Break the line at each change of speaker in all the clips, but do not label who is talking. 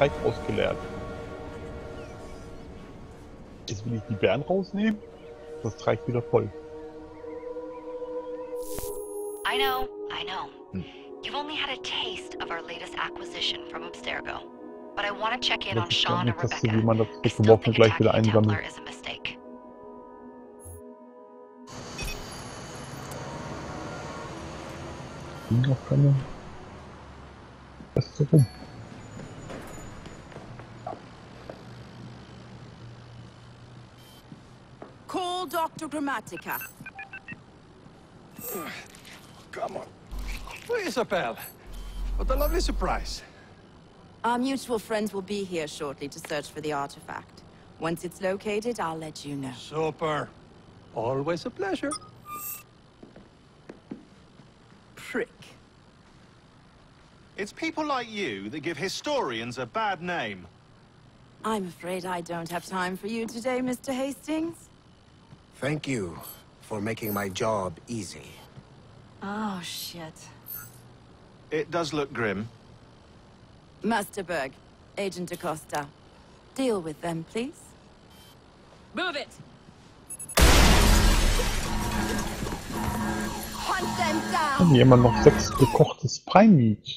Teig ausgeleert. Jetzt will ich die Beeren rausnehmen. Das Teig wieder voll.
I know, I know.
Hmm.
You've only had a taste of our latest acquisition from Abstergo. But I want to check in on Sean and Rebecca.
wie man das
think
gleich wieder einsammelt.
is a mistake.
Noch keine Reste rum.
Dr. Grammatica.
Come on. Where is Isabelle? What a lovely surprise.
Our mutual friends will be here shortly to search for the artifact. Once it's located, I'll let you know.
Super. Always a pleasure.
Prick.
It's people like you that give historians a bad name.
I'm afraid I don't have time for you today, Mr. Hastings.
Thank you for making my job easy.
Oh, shit.
It does look grim.
Master Berg, Agent da Costa. Deal with them, please. Move it! Hunt them
Haben
down!
hier immer noch sechs gekochtes Prime Meat.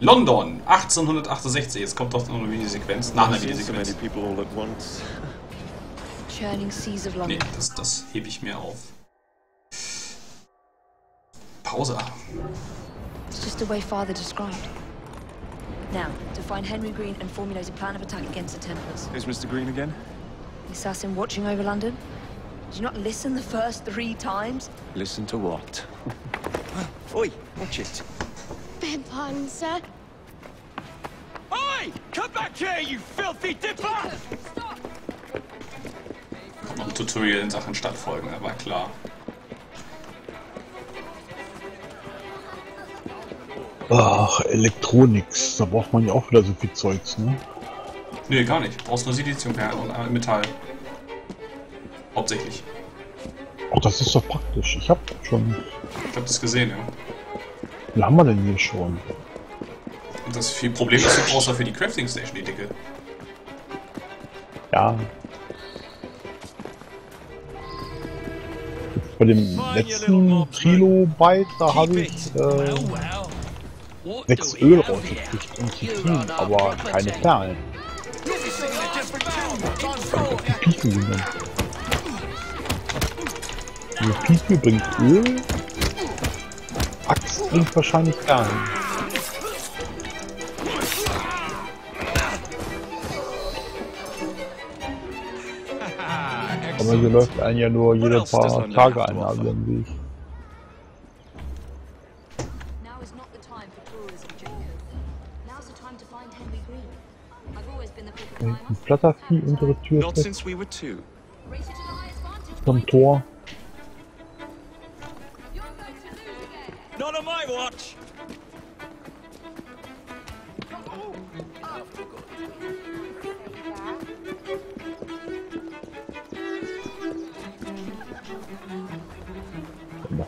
London, 1868. Jetzt kommt doch noch eine Videosequenz. Nach einer
Seen so
Videosequenz. Nee,
London.
das, das hebe ich mir auf. Pause.
It's just the way Father described. Now, to find Henry Green and formulate a plan of attack against the Templars.
Is Mr. Green again?
The assassin watching over London? Did you not listen the first three times?
Listen to what? Oi, watch it.
Beg pardon, sir.
Oi! Come back here, you filthy dipper!
Kommt noch ein Tutorial in Sachen Stadtfolgen, aber klar.
Ach, Elektronics. Da braucht man ja auch wieder so viel Zeugs, ne?
Nee, gar nicht. Brauchst nur Siliziumperlen und äh, Metall. Hauptsächlich.
Ach, das ist doch praktisch. Ich hab schon.
Ich hab das gesehen, ja.
Wie haben wir denn hier schon?
Das viel Problem ist, du brauchst dafür die Crafting Station, die dicke.
Ja. Bei dem letzten Trilobite, da habe ich äh, sechs Öl rausgekriegt und Zitrin, aber keine Perlen. Kann ich auf die Piepe nehmen. Die Piepe bringt Öl, Axt bringt wahrscheinlich Perlen. Aber sie läuft einen ja nur jede
else does
paar
London
Tage
have to
ein,
offer?
also im Weg.
Now is not the time for tourism, Jacob.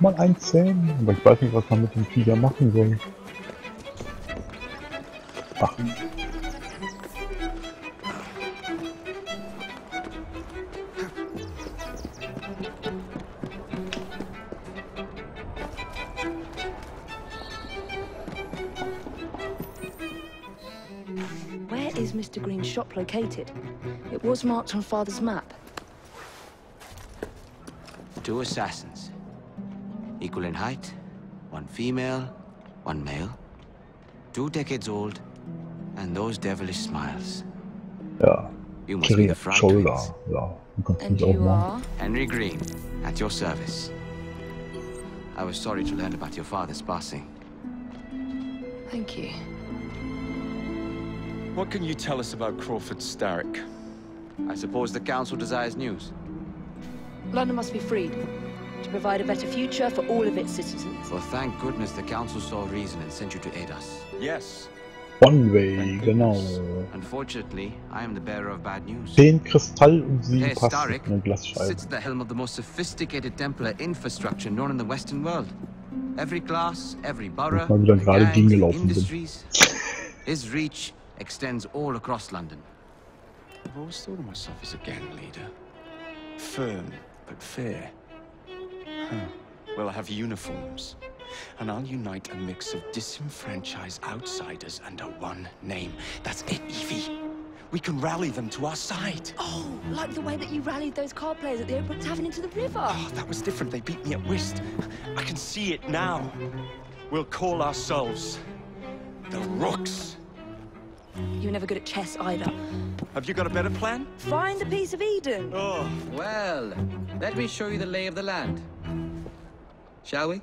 My watch!
Nochmal ein Zähnen, aber ich weiß nicht, was man mit dem Vieh da machen soll. Ach,
Where is Mr. Green's shop located? It was marked on Father's map.
Two assassins. Equal in height. One female, one male. Two decades old. And those devilish smiles.
ja.
You must be the
a
front
Shoulder.
twins.
Ja, du kannst
And
mich auch
you
machen.
are?
Henry Green, at your service. I was sorry to learn about your father's passing.
Thank you.
What can you tell us about Crawford Starrick?
I suppose the council desires news.
London must be freed to provide a better future for all of its citizens.
Well, thank goodness the council saw reason and sent you to aid us.
Yes.
One Way,
Thank
genau.
Unfortunately, I am the bearer of bad news.
Zehn Kristall und sieben
Hey,
Pasten
Starrick
Glasscheibe.
sits at the helm of the most sophisticated Templar infrastructure known in the Western world. Every class, every borough,
Mal wieder gerade
gangs,
gegengelaufen
industries. His reach extends all across London.
I've always thought of myself as a gang leader. Firm, but fair. Huh. Well, I have uniforms. And I'll unite a mix of disenfranchised outsiders under one name. That's it, Evie. We can rally them to our side.
Oh, like the way that you rallied those card players at the Open Tavern into the river.
Oh, that was different. They beat me at whist. I can see it now. We'll call ourselves the Rooks.
You were never good at chess either.
Have you got a better plan?
Find the piece of Eden.
Oh,
Well, let me show you the lay of the land. Shall we?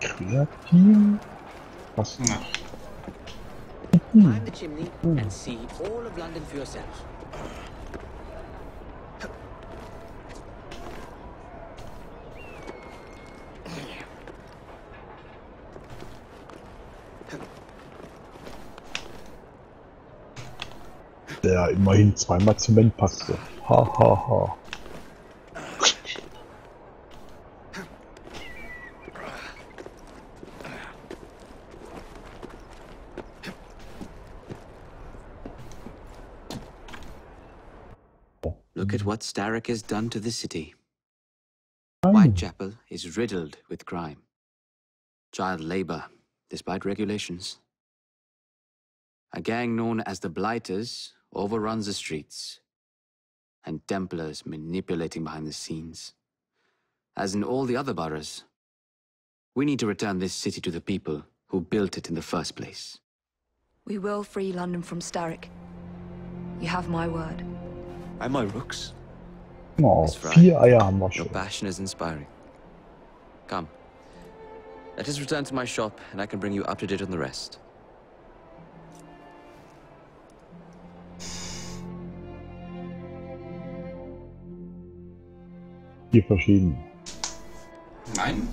Kreativ. Was?
Na,
Climb the chimney and see all of London for yourself.
Der immerhin zweimal Zement passte. Ha ha ha.
Look at what Starrick has done to the city. Whitechapel is riddled with crime. Child labor, despite regulations. A gang known as the Blighters overruns the streets, and Templars manipulating behind the scenes. As in all the other boroughs, we need to return this city to the people who built it in the first place.
We will free London from Starrick. You have my word.
am my Rooks?
Oh,
Miss Fry.
vier Eier haben wir
Your passion is inspiring. Come. Let us return to my shop, and I can bring you up to date on the rest.
Vier verschiedene.
nein.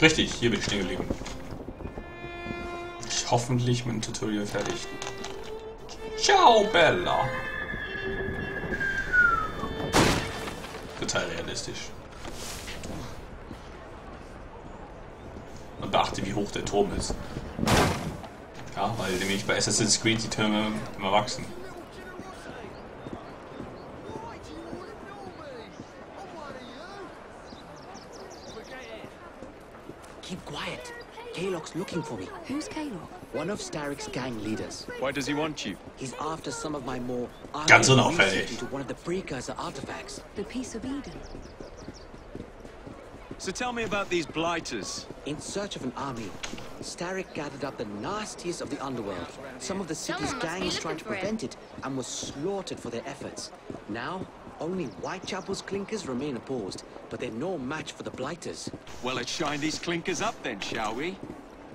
Richtig, hier bin ich stehen geblieben. Ich hoffentlich mit dem Tutorial fertig. Ciao, Bella. Total realistisch. Und beachte, wie hoch der Turm ist. Ja, weil nämlich bei Assassin's Creed die Türme immer wachsen.
Keep quiet. Kaylock's looking for me.
Who's Kaylock?
One of Starrick's gang leaders.
Why does he want you?
He's after some of my more
Ganz
ardent
unauffällig.
research into one of the precursor artifacts.
The piece of Eden.
So tell me about these blighters.
In search of an army, Starrick gathered up the nastiest of the underworld. Some of the city's
Someone must be
gangs tried to prevent it and were slaughtered for their efforts. Now, only Whitechapel's clinkers remain opposed, but they're no match for the Blighters.
Well, let's shine these clinkers up then, shall we?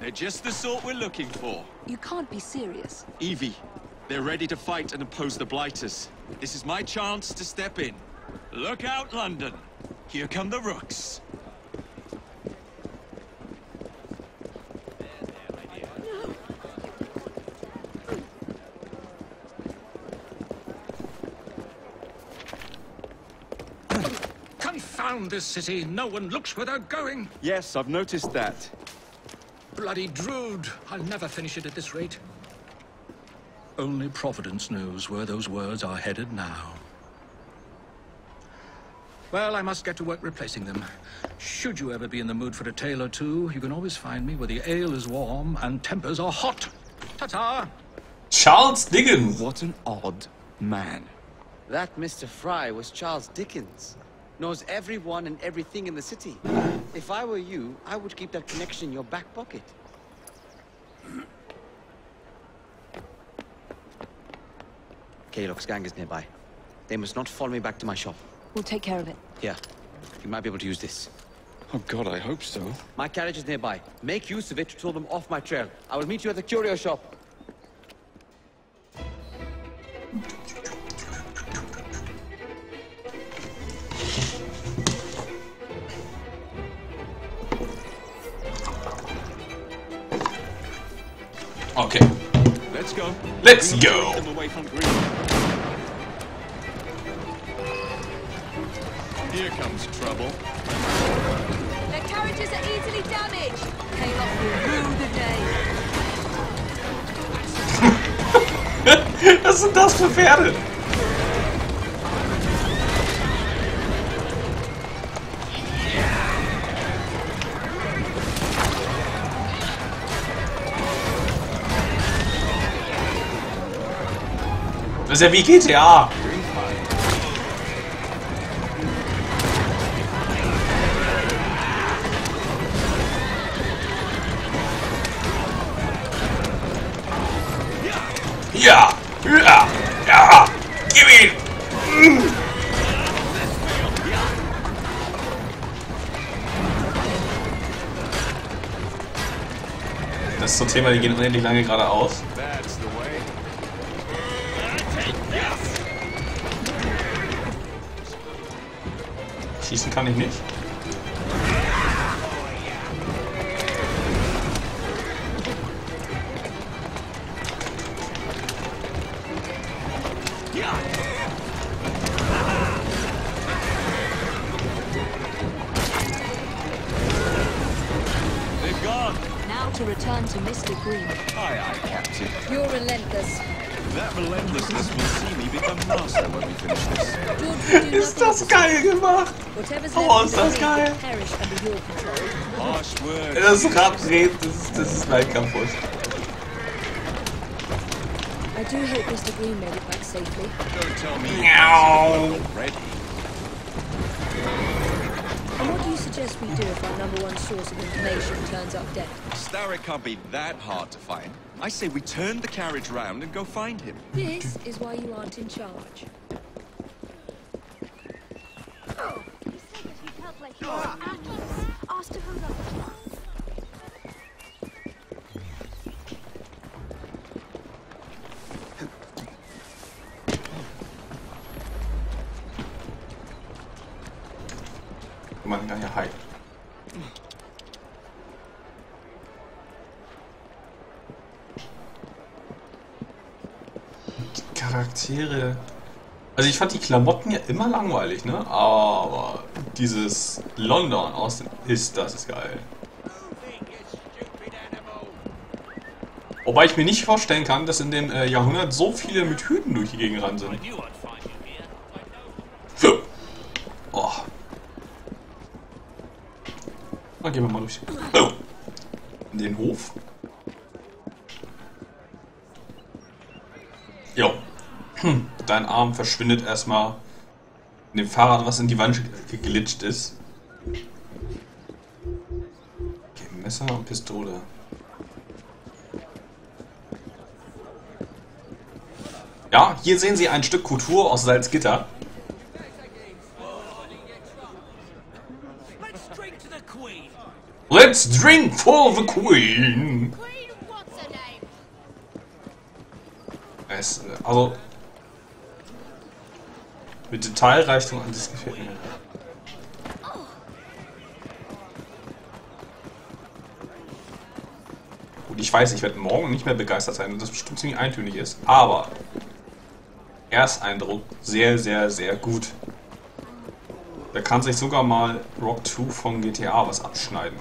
They're just the sort we're looking for.
You can't be serious.
Evie, they're ready to fight and oppose the Blighters. This is my chance to step in. Look out, London. Here come the Rooks.
Confound this city. No one looks where they're going.
Yes, I've noticed that.
Bloody Drood. I'll never finish it at this rate. Only Providence knows where those words are headed now. Well, I must get to work replacing them. Should you ever be in the mood for a tale or two, you can always find me where the ale is warm and tempers are hot. Ta-ta!
Charles Dickens!
What an odd man.
That Mr. Fry was Charles Dickens. Knows everyone and everything in the city. If I were you, I would keep that connection in your back pocket. Kaylock's gang is nearby. They must not follow me back to my shop.
We'll take care of it.
Here, you might be able to use this.
Oh, God, I hope so.
My carriage is nearby. Make use of it to throw them off my trail. I will meet you at the curio shop.
Go.
Let's
We
go.
keep them away from Green. Here comes trouble.
Their carriages are easily damaged. Kaylock will rue the day.
Was sind das für Pferde? Das ist ja wie GTA. Ja, ja, ja, gib ihn. Das ist so ein Thema, die gehen unendlich lange geradeaus. Schießen kann ich nicht.
They've gone.
Now to return to Mr. Green.
Aye, aye, Captain.
You're relentless.
That relentlessness will see me become master when we finish this.
George will do
Ist das geil gemacht? Oh,
left
ist das geil.
will perish under your control.
Harsh words.
Das Radrad, das ist, das ist mein kaputt.
I do hope Mr. Green made it back safely.
Don't tell me
Meow.
And what do you suggest we do if our number one source of information turns up dead?
Starrick can't be that hard to find. I say we turn the carriage round and go find him.
This is why you aren't in charge.
Man kann ja hi. Die Charaktere. Also ich fand die Klamotten ja immer langweilig, ne? Aber dieses London aus dem ist, das ist geil. Wobei ich mir nicht vorstellen kann, dass in dem äh, Jahrhundert so viele mit Hüten durch die Gegend ran sind. Oh. Dann gehen wir mal durch. In den Hof. Jo. Hm. Dein Arm verschwindet erstmal in dem Fahrrad, was in die Wand geglitscht ist. Okay, Messer und Pistole. Ja, hier sehen Sie ein Stück Kultur aus Salzgitter. Let's drink for the Queen. Es, also mit Detailreichtum an das gefällt mir. Gut, ich weiß, ich werde morgen nicht mehr begeistert sein und das bestimmt ziemlich eintönig ist, aber Ersteindruck sehr, sehr, sehr gut. Da kann sich sogar mal Rock 2 von GTA was abschneiden.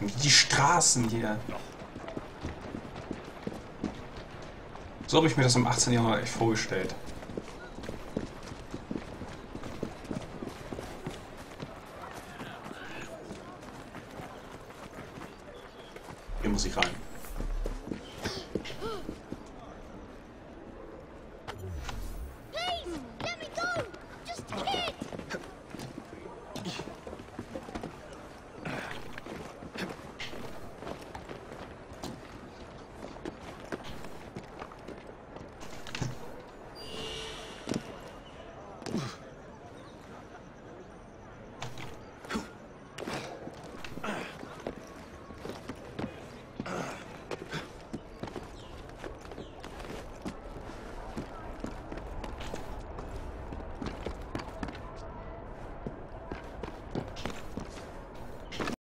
Die Straßen hier. So habe ich mir das im 18. Jahrhundert echt vorgestellt.